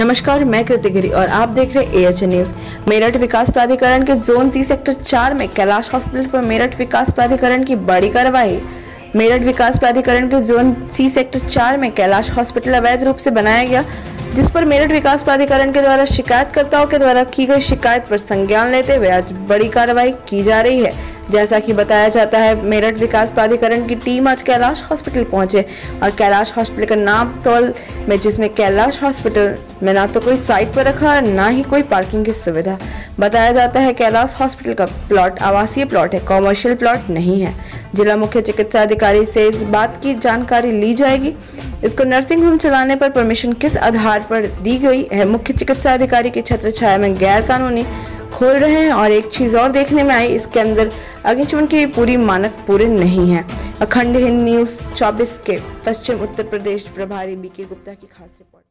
नमस्कार, मैं कृति गिरी और आप देख रहे हैं एच न्यूज़ मेरठ विकास प्राधिकरण के जोन सी सेक्टर चार में कैलाश हॉस्पिटल पर मेरठ विकास प्राधिकरण की बड़ी कार्रवाई मेरठ विकास प्राधिकरण के जोन सी सेक्टर चार में कैलाश हॉस्पिटल अवैध रूप से बनाया गया, जिस पर मेरठ विकास प्राधिकरण के द्वारा शिकायतकर्ताओं के द्वारा की गई शिकायत पर संज्ञान लेते हुए आज बड़ी कार्रवाई की जा रही है। जैसा कि बताया जाता है, मेरठ विकास प्राधिकरण की टीम आज कैलाश हॉस्पिटल पहुँचे और कैलाश हॉस्पिटल का नाम तौल में, जिसमें कैलाश हॉस्पिटल में ना तो कोई साइट पर रखा है ना ही कोई पार्किंग की सुविधा। बताया जाता है, कैलाश हॉस्पिटल का प्लॉट आवासीय प्लॉट है, कॉमर्शियल प्लॉट नहीं है। जिला मुख्य चिकित्सा अधिकारी से इस बात की जानकारी ली जाएगी। इसको नर्सिंग होम चलाने पर परमिशन किस आधार पर दी गई है? मुख्य चिकित्सा अधिकारी की छत्र छाया में गैर कानूनी खोल रहे हैं और एक चीज़ और देखने में आई, इसके अंदर अग्निशमन की पूरी मानक पूरे नहीं है। अखंड हिंद न्यूज़ 24 के पश्चिम उत्तर प्रदेश प्रभारी बीके गुप्ता की खास रिपोर्ट।